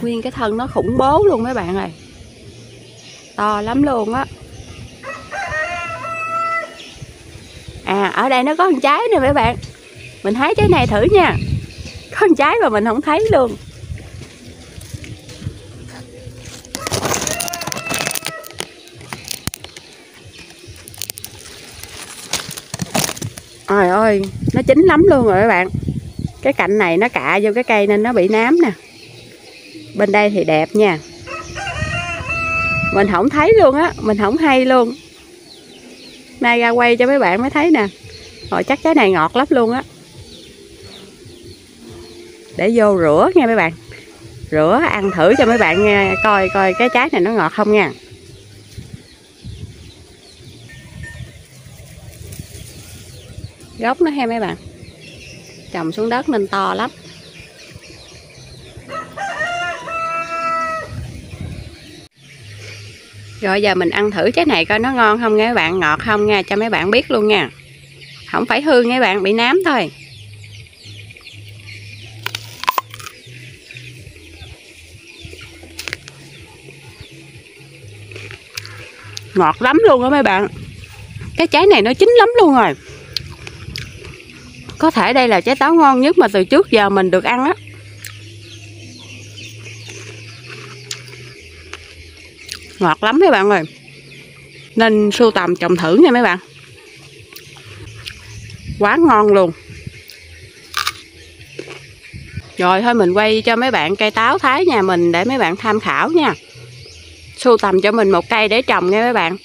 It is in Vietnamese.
nguyên cái thân nó khủng bố luôn mấy bạn ơi. To lắm luôn á. À ở đây nó có con trái nè mấy bạn. Mình hái trái này thử nha. Có một trái mà mình không thấy luôn. Trời ơi, nó chín lắm luôn rồi các bạn. Cái cạnh này nó cạ vô cái cây nên nó bị nám nè. Bên đây thì đẹp nha. Mình không thấy luôn á, mình không hay luôn. Nay ra quay cho mấy bạn mới thấy nè. Rồi chắc trái này ngọt lắm luôn á. Để vô rửa nha mấy bạn. Rửa ăn thử cho mấy bạn nghe Coi coi cái trái này nó ngọt không nha. Gốc nó he mấy bạn. Trồng xuống đất nên to lắm. Rồi giờ mình ăn thử trái này coi nó ngon không nghe các bạn, ngọt không nha cho mấy bạn biết luôn nha. Không phải hư nghe bạn, bị nám thôi. Ngọt lắm luôn á mấy bạn. Cái trái này nó chín lắm luôn rồi. Có thể đây là trái táo ngon nhất mà từ trước giờ mình được ăn á. Ngọt lắm mấy bạn ơi. Nên sưu tầm trồng thử nha mấy bạn. Quá ngon luôn. Rồi thôi mình quay cho mấy bạn cây táo thái nhà mình để mấy bạn tham khảo nha. Sưu tầm cho mình một cây để trồng nha mấy bạn.